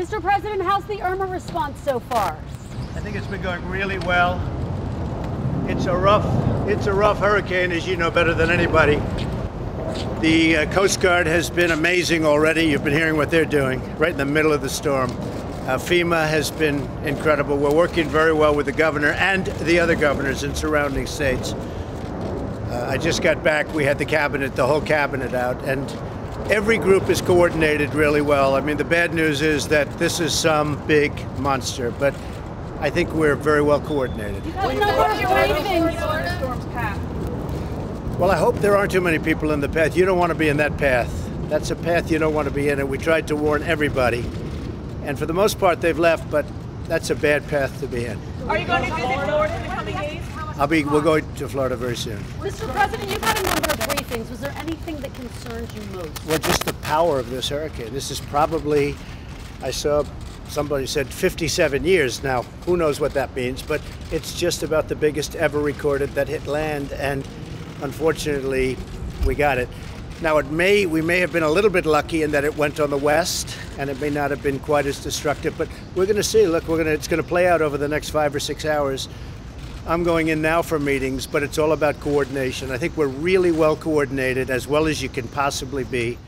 Mr. President, how's the Irma response so far? I think it's been going really well. It's a rough, it's a rough hurricane, as you know better than anybody. The uh, Coast Guard has been amazing already. You've been hearing what they're doing right in the middle of the storm. Uh, FEMA has been incredible. We're working very well with the governor and the other governors in surrounding states. Uh, I just got back. We had the cabinet, the whole cabinet out, and every group is coordinated really well. I mean, the bad news is that this is some big monster, but I think we're very well coordinated. Well, I hope there aren't too many people in the path. You don't want to be in that path. That's a path you don't want to be in, and we tried to warn everybody. And for the most part, they've left, but that's a bad path to be in. Are you going to visit Florida in the coming days? I'll be. We're going to Florida very soon. Mr. President, you've had a number of briefings. Was there anything that concerns you most? Well, just the power of this hurricane. This is probably, I saw somebody said 57 years now. Who knows what that means? But it's just about the biggest ever recorded that hit land, and unfortunately, we got it. Now it may we may have been a little bit lucky in that it went on the west, and it may not have been quite as destructive. But we're going to see. Look, we're going to it's going to play out over the next five or six hours. I'm going in now for meetings, but it's all about coordination. I think we're really well coordinated, as well as you can possibly be.